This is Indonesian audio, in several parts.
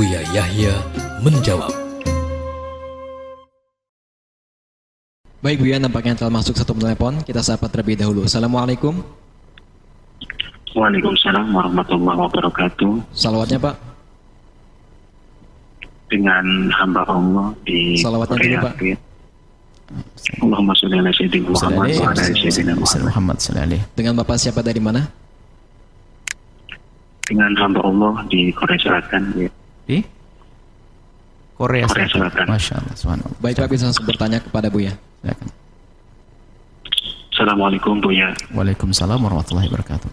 Buya Yahya menjawab. Baik Buya, nampaknya telah masuk satu telepon. Kita sapa terlebih dahulu. Assalamualaikum. Waalaikumsalam warahmatullahi wabarakatuh. Salawatnya Pak. Dengan hamba Allah di Salawatnya dulu. Pak. Allahumma sholli ala sayyidina Muhammad wa ala sayyidina Muhammad Dengan Bapak siapa dari mana? Dengan hamba Allah di Korea Selatan. Ya. Di Korea Korea Selatan. Masya Allah, subhanallah. Baik Pak, bisa langsung bertanya kepada Buya. Silakan. Assalamualaikum Buya. Waalaikumsalam warahmatullahi wabarakatuh.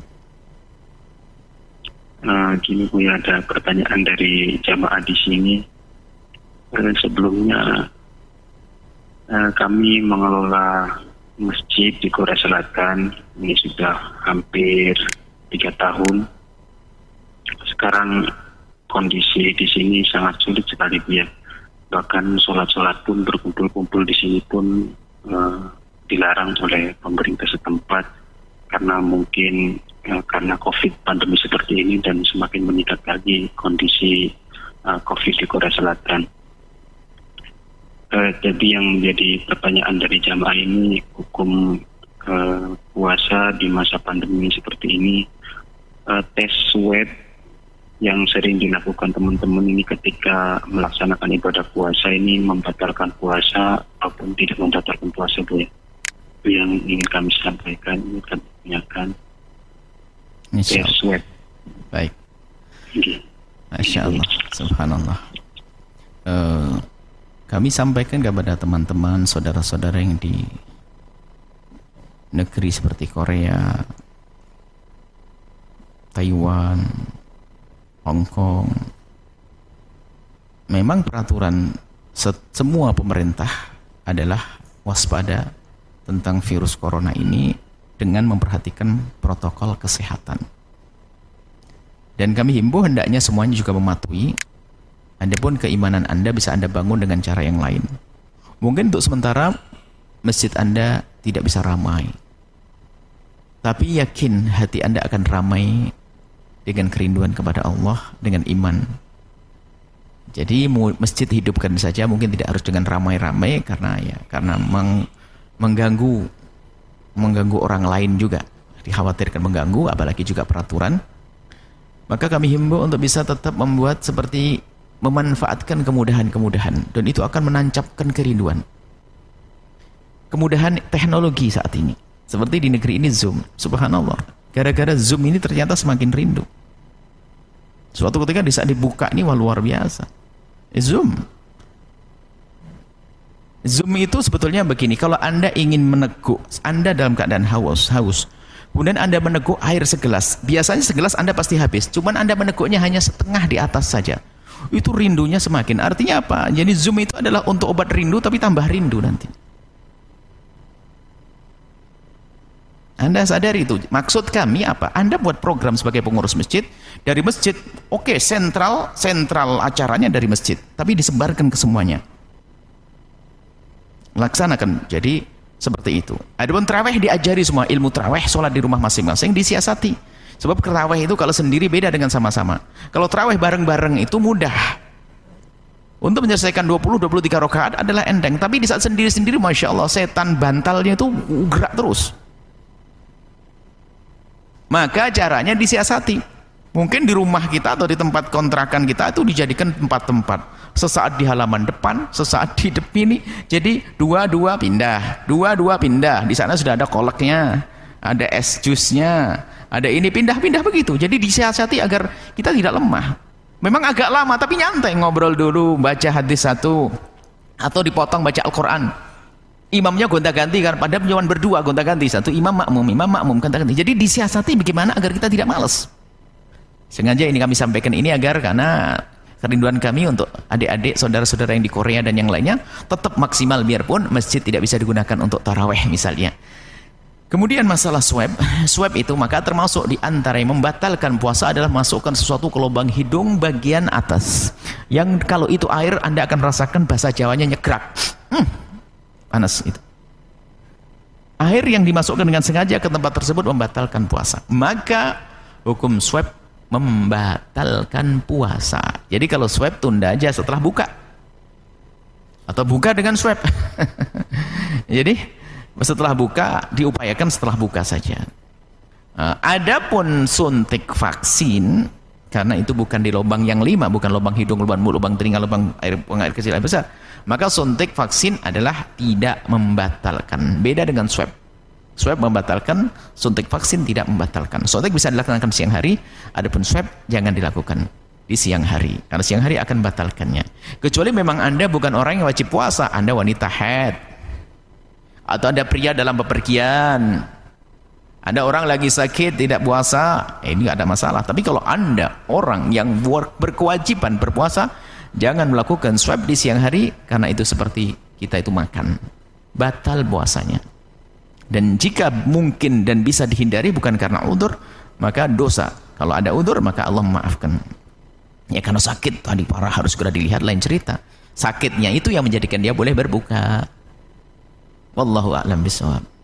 Eh, gini Buya ada pertanyaan dari jamaah di sini. Eh, sebelumnya eh, kami mengelola masjid di Korea Selatan ini sudah hampir tiga tahun. Sekarang kondisi di sini sangat sulit sekali Bu ya. Bahkan sholat-sholat pun berkumpul-kumpul di sini pun eh, dilarang oleh pemerintah setempat karena mungkin eh, karena COVID pandemi seperti ini dan semakin meningkat lagi kondisi eh, COVID di Korea Selatan. Eh, jadi yang menjadi pertanyaan dari jamaah ini hukum eh, puasa di masa pandemi seperti ini eh, tes swab yang sering dilakukan teman-teman ini ketika melaksanakan ibadah puasa ini membatalkan puasa ataupun tidak membatalkan puasa bu ya. Itu yang ingin kami sampaikan, ingin kami tanyakan Insya Allah. Baik. Ini. Masya Allah. Subhanallah. Eh, kami sampaikan kepada teman-teman, saudara-saudara yang di negeri seperti Korea, Taiwan, Hong Kong. Memang peraturan se- semua pemerintah adalah waspada tentang virus corona ini dengan memperhatikan protokol kesehatan. Dan kami himbau hendaknya semuanya juga mematuhi. Adapun keimanan Anda bisa Anda bangun dengan cara yang lain. Mungkin untuk sementara masjid Anda tidak bisa ramai. Tapi yakin hati Anda akan ramai dengan kerinduan kepada Allah, dengan iman. Jadi masjid hidupkan saja mungkin tidak harus dengan ramai-ramai karena ya karena meng- mengganggu mengganggu orang lain juga. Dikhawatirkan mengganggu apalagi juga peraturan. Maka kami himbau untuk bisa tetap membuat seperti memanfaatkan kemudahan-kemudahan dan itu akan menancapkan kerinduan. Kemudahan teknologi saat ini. Seperti di negeri ini Zoom. Subhanallah. Gara-gara Zoom ini ternyata semakin rindu. Suatu ketika di saat dibuka ini wah luar biasa. Zoom. Zoom itu sebetulnya begini, kalau Anda ingin meneguk, Anda dalam keadaan haus, haus. Kemudian Anda meneguk air segelas. Biasanya segelas Anda pasti habis. Cuman Anda meneguknya hanya setengah di atas saja. Itu rindunya semakin. Artinya apa? Jadi Zoom itu adalah untuk obat rindu tapi tambah rindu nanti. Anda sadari itu. Maksud kami apa? Anda buat program sebagai pengurus masjid dari masjid. Oke, sentral sentral acaranya dari masjid, tapi disebarkan ke semuanya. Laksanakan. Jadi seperti itu. Adapun terawih diajari semua ilmu terawih, sholat di rumah masing-masing disiasati. Sebab terawih itu kalau sendiri beda dengan sama-sama. Kalau terawih bareng-bareng itu mudah. Untuk menyelesaikan 20-23 rakaat adalah enteng. Tapi di saat sendiri-sendiri Masya Allah setan bantalnya itu gerak terus. Maka caranya disiasati. Mungkin di rumah kita atau di tempat kontrakan kita itu dijadikan tempat-tempat. Sesaat di halaman depan, sesaat di depan ini. Jadi dua-dua pindah, dua-dua pindah. Di sana sudah ada koleknya, ada es jusnya, ada ini pindah-pindah begitu. Jadi disiasati agar kita tidak lemah. Memang agak lama tapi nyantai ngobrol dulu, baca hadis satu atau dipotong baca Al-Qur'an imamnya gonta-ganti kan padahal cuma berdua gonta-ganti. Satu imam makmum imam makmum gonta-ganti. Jadi disiasati bagaimana agar kita tidak malas sengaja ini kami sampaikan ini agar karena kerinduan kami untuk adik-adik saudara-saudara yang di Korea dan yang lainnya tetap maksimal biarpun masjid tidak bisa digunakan untuk taraweh misalnya. Kemudian masalah swab. Swab itu maka termasuk di antara yang membatalkan puasa adalah masukkan sesuatu ke lubang hidung bagian atas. Yang kalau itu air anda akan rasakan bahasa Jawanya nyekrak panas itu. Air yang dimasukkan dengan sengaja ke tempat tersebut membatalkan puasa. Maka hukum swab membatalkan puasa. Jadi kalau swab tunda aja setelah buka. Atau buka dengan swab. Jadi setelah buka diupayakan setelah buka saja. Uh, adapun suntik vaksin karena itu bukan di lubang yang lima, bukan lubang hidung, lubang mulut, lubang telinga, lubang air, buang air kecil, air besar. Maka suntik vaksin adalah tidak membatalkan. Beda dengan swab. Swab membatalkan, suntik vaksin tidak membatalkan. Suntik bisa dilakukan siang hari, adapun swab jangan dilakukan di siang hari. Karena siang hari akan batalkannya. Kecuali memang Anda bukan orang yang wajib puasa, Anda wanita head. Atau Anda pria dalam bepergian. Ada orang lagi sakit, tidak puasa, eh, ini tidak ada masalah. Tapi kalau Anda orang yang berkewajiban berpuasa, jangan melakukan swab di siang hari, karena itu seperti kita itu makan. Batal puasanya. Dan jika mungkin dan bisa dihindari bukan karena udur, maka dosa. Kalau ada udur, maka Allah memaafkan. Ya karena sakit tadi parah harus segera dilihat lain cerita. Sakitnya itu yang menjadikan dia boleh berbuka. Wallahu a'lam bishawab.